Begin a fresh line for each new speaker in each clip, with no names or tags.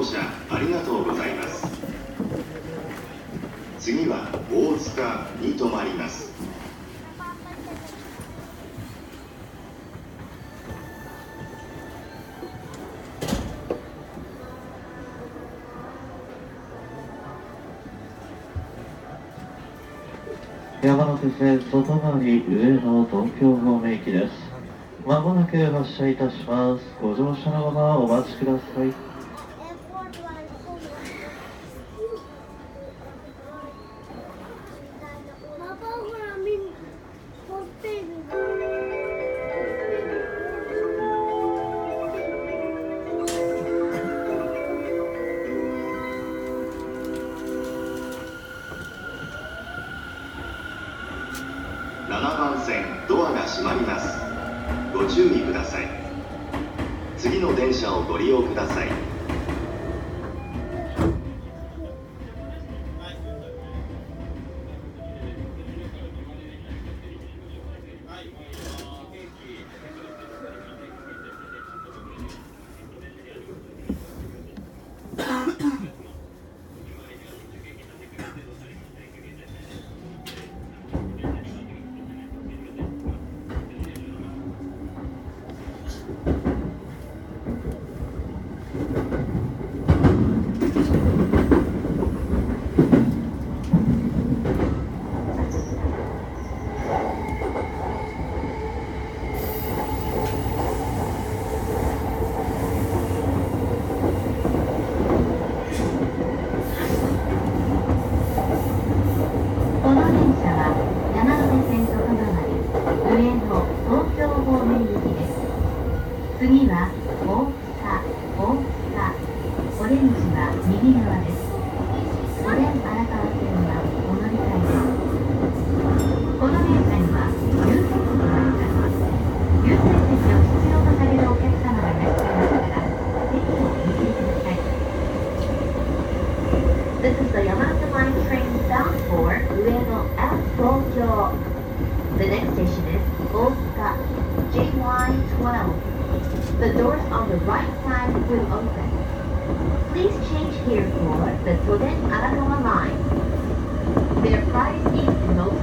乗車ありがとうございます次は大塚に停まります
山手線外回り上野東京方面行きです。まもなく発車いたします。ご乗車のままお待ちください。
?7 番線ドアが閉まりますご注意ください次の電車をご利用ください
次は大塚大塚オレンジは右側ですおでん荒川線はお乗り換えですこの電車には優先席があります優先席を必要とされるお客様がいらっしゃいますから席をお見てください This is the Yamata Line train bound for Ueno at Tokyo. The next station is Osaka, JY12. The doors on the right side will open. Please change here for the Toden Arakawa line. There are prize seats most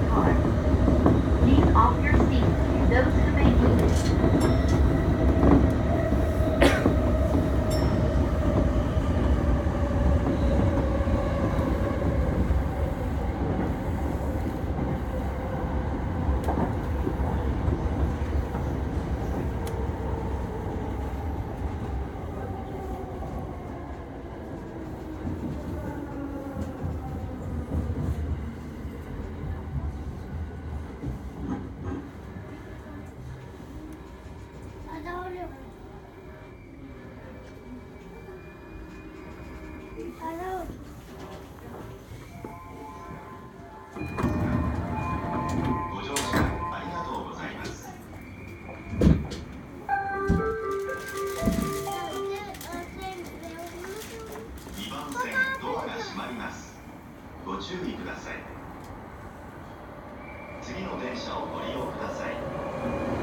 次の電車をご利用ください。